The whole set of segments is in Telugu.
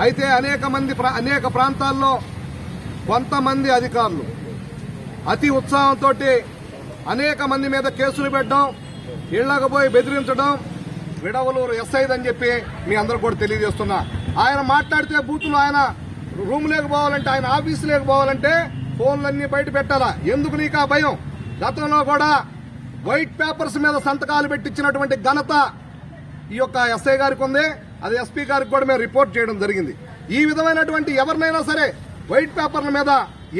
అయితే అనేక మంది ప్రా- అనేక ప్రాంతాల్లో కొంతమంది అధికారులు అతి ఉత్సాహంతో అనేక మంది మీద కేసులు పెట్టడం ఇళ్ళకు పోయి బెదిరించడం విడవలూరు ఎస్ఐదని చెప్పి మీ అందరూ కూడా తెలియజేస్తున్నా. ఆయన మాట్లాడితే బూతులు ఆయన రూమ్ పోవాలంటే ఆయన ఆఫీస్ పోవాలంటే ఫోన్లన్నీ బయట పెట్టాలా? ఎందుకు నీకు ఆ భయం? గతంలో కూడా వైట్ పేపర్స్ మీద సంతకాలు పెట్టించినటువంటి ఘనత ఈ యొక్క ఎస్ఐ గారికి ఉంది. అది ఎస్పీ గారికి కూడా మేము రిపోర్ట్ చేయడం జరిగింది. ఈ విధమైనటువంటి ఎవరినైనా సరే వైట్ పేపర్ల మీద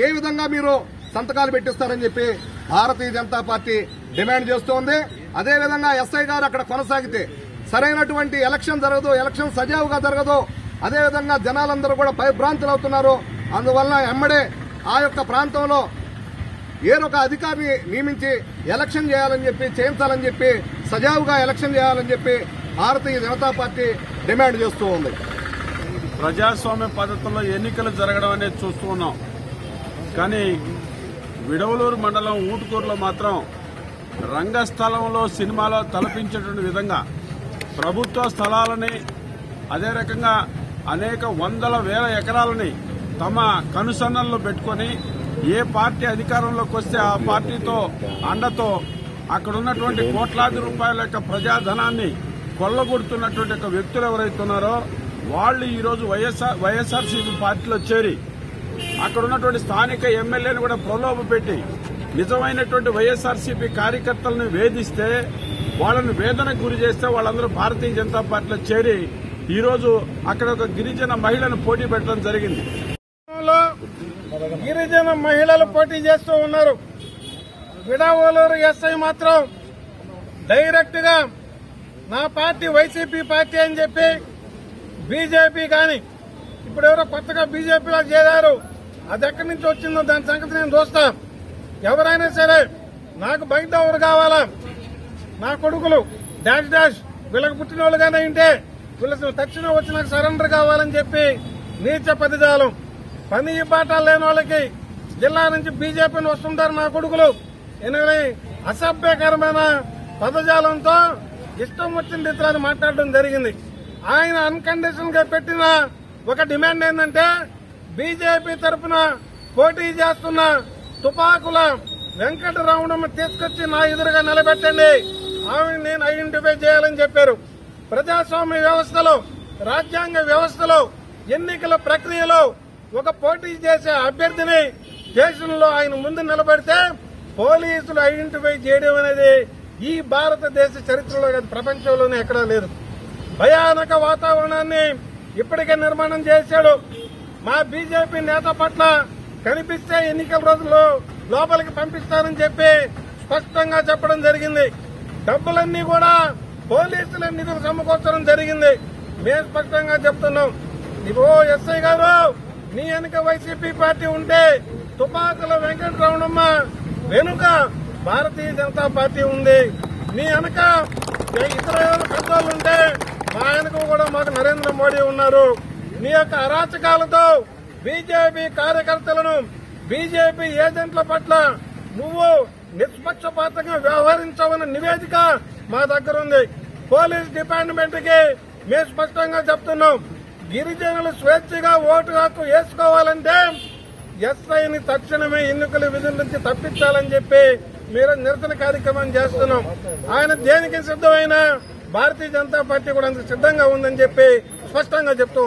ఏ విధంగా మీరు సంతకాలు పెట్టిస్తారని చెప్పి భారతీయ జనతా పార్టీ డిమాండ్ చేస్తోంది. అదేవిధంగా ఎస్ఐ గారు అక్కడ కొనసాగితే సరైనటువంటి ఎలక్షన్ జరగదు ఎలక్షన్ సజావుగా జరగదు. అదేవిధంగా జనాలందరూ కూడా భయభ్రాంతులు అవుతున్నారు. అందువల్ల ఎమ్మడే ఆ యొక్క ప్రాంతంలో ఏరొక అధికారిని నియమించి ఎలక్షన్ చేయాలని చెప్పి చేయించాలని చెప్పి సజావుగా ఎలక్షన్ చేయాలని చెప్పి భారతీయ జనతా పార్టీ డిమాండ్ చేస్తూ ఉంది. ప్రజాస్వామ్య పద్ధతిలో ఎన్నికలు జరగడం అనేది చూస్తూ ఉన్నాం. కానీ విడవలూరు మండలం ఊటుకూరులో మాత్రం రంగస్థలంలో సినిమాలో తలపించేటువంటి విధంగా ప్రభుత్వ స్థలాలని అదే రకంగా అనేక వందల వేల ఎకరాలని తమ కనుసన్నల్లో పెట్టుకొని ఏ పార్టీ అధికారంలోకి వస్తే ఆ పార్టీతో అండతో అక్కడ ఉన్నటువంటి కోట్లాది రూపాయల యొక్క ప్రజాధనాన్ని కొల్లగొడుతున్నటువంటి ఒక వ్యక్తులు ఎవరైతే ఉన్నారో వాళ్ళు ఈరోజు వైఎస్ఆర్ వైఎస్ఆర్సీపీ పార్టీలో చేరి అక్కడ ఉన్నటువంటి స్థానిక ఎమ్మెల్యేని కూడా ప్రలోభ పెట్టి నిజమైనటువంటి వైఎస్ఆర్సీపీ కార్యకర్తలను వేధిస్తే వాళ్ళని వేదనకు గురి చేస్తే వాళ్ళందరూ భారతీయ జనతా పార్టీలో చేరి ఈరోజు అక్కడ ఒక గిరిజన మహిళను పోటీ పెట్టడం జరిగింది. గిరిజన మహిళలు పోటీ చేస్తూ ఉన్నారు. విడావోలూరు ఎస్ఐ మాత్రం డైరెక్ట్గా నా పార్టీ వైసీపీ పార్టీ అని చెప్పి బీజేపీ కానీ ఇప్పుడు ఎవరో కొత్తగా బీజేపీలో చేరారు అది ఎక్కడి నుంచి వచ్చిందో దాని సంగతి నేను చూస్తా. ఎవరైనా సరే నాకు బయట ఎవరు కావాలా? నా కొడుకులు డాష్ డాష్ వీళ్ళకి పుట్టిన వాళ్ళుగానే ఉంటే వీళ్ళు తక్షణం వచ్చి నాకు సరెండర్ కావాలని చెప్పి నీచ పదిజాలం. పని పాఠాలు లేని వాళ్ళకి జిల్లా నుంచి బీజేపీని వస్తుంటారు నా కొడుకులు. ఎనిమిది అసభ్యకరమైన పదజాలంతో ఇష్టం వచ్చిన రీతిలో మాట్లాడడం జరిగింది. ఆయన అన్కండిషన్గా పెట్టిన ఒక డిమాండ్ ఏంటంటే బీజేపీ తరఫున పోటీ చేస్తున్న తుపాకుల వెంకటరమణమ్మ తీసుకొచ్చి నా ఎదురుగా నిలబెట్టండి. ఆమె నేను ఐడెంటిఫై చేయాలని చెప్పారు. ప్రజాస్వామ్య వ్యవస్థలో రాజ్యాంగ వ్యవస్థలో ఎన్నికల ప్రక్రియలో ఒక పోటీ చేసే అభ్యర్థిని స్టేషన్లో ఆయన ముందు నిలబెడితే పోలీసులు ఐడెంటిఫై చేయడం అనేది ఈ భారతదేశ చరిత్రలో కానీ ప్రపంచంలోనే ఎక్కడా లేదు. భయానక వాతావరణాన్ని ఇప్పటికే నిర్మాణం చేశాడు. మా బీజేపీ నేత పట్ల కనిపిస్తే ఎన్నికల రోజుల్లో లోపలికి పంపిస్తారని చెప్పి స్పష్టంగా చెప్పడం జరిగింది. డబ్బులన్నీ కూడా పోలీసుల నిధులు సమకూర్చడం జరిగింది. మేము స్పష్టంగా చెప్తున్నాం. ఓ ఎస్ఐ గారు నీ వెనుక వైసీపీ పార్టీ ఉంటే తుపాకుల వెంకటరమణమ్మ వెనుక భారతీయ జనతా పార్టీ ఉంది. నీ వెనక ఇతర పెద్దోళ్ళు ఉంటే మా వెనుక కూడా మాకు నరేంద్ర మోడీ ఉన్నారు. నీ యొక్క అరాచకాలతో బీజేపీ కార్యకర్తలను బీజేపీ ఏజెంట్ల పట్ల నువ్వు నిష్పక్షపాతంగా వ్యవహరించవన్న నివేదిక మా దగ్గర ఉంది. పోలీస్ డిపార్ట్మెంట్కి మేము స్పష్టంగా చెప్తున్నాం. గిరిజనులు స్వేచ్ఛగా ఓటు హక్కు వేసుకోవాలంటే ఎస్ఐని తక్షణమే ఎన్నికల విధుల నుంచి తప్పించాలని చెప్పి మీరు నిరసన కార్యక్రమం చేస్తున్నాం. ఆయన దేనికి సిద్ధమైన? భారతీయ జనతా పార్టీ కూడా అందుకు సిద్ధంగా ఉందని చెప్పి స్పష్టంగా చెప్తూ